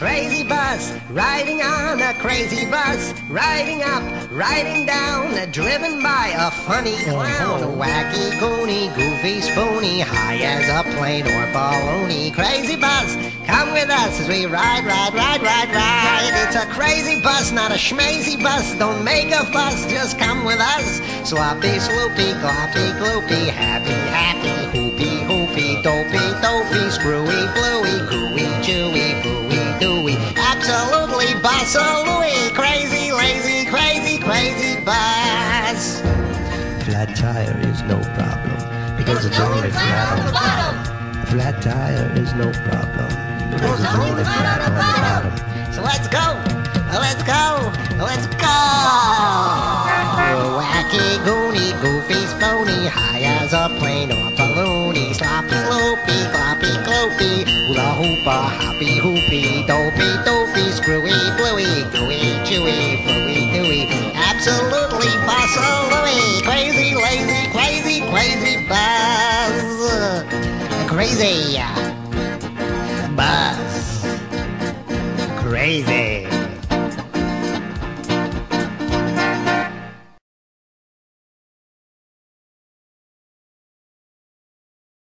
riding on a crazy bus, riding up, riding down, driven by a funny clown, a wacky, goony, goofy, spoony, high as a plane or baloney. Crazy bus, come with us as we ride, ride, ride, ride, ride. It's a crazy bus, not a schmazy bus. Don't make a fuss, just come with us. Sloppy, sloopy, gloppy, gloopy, happy, happy, hoopy, hoopy, dopey, dopey, screwy, bluey, Absolutely bus-a-looey, crazy, lazy, crazy, crazy bus. Flat tire is no problem because it's only flat on the bottom. Flat tire is no problem because it's only flat on the bottom. So let's go, let's go, let's go. Wacky, goony, goofy, spony, high as a plane or a balloony, sloppy, sloopy, gloppy, gloopy, hula hoopa, hoppy, hoopy, dopey, doofy, screwy, crazy buzz, crazy.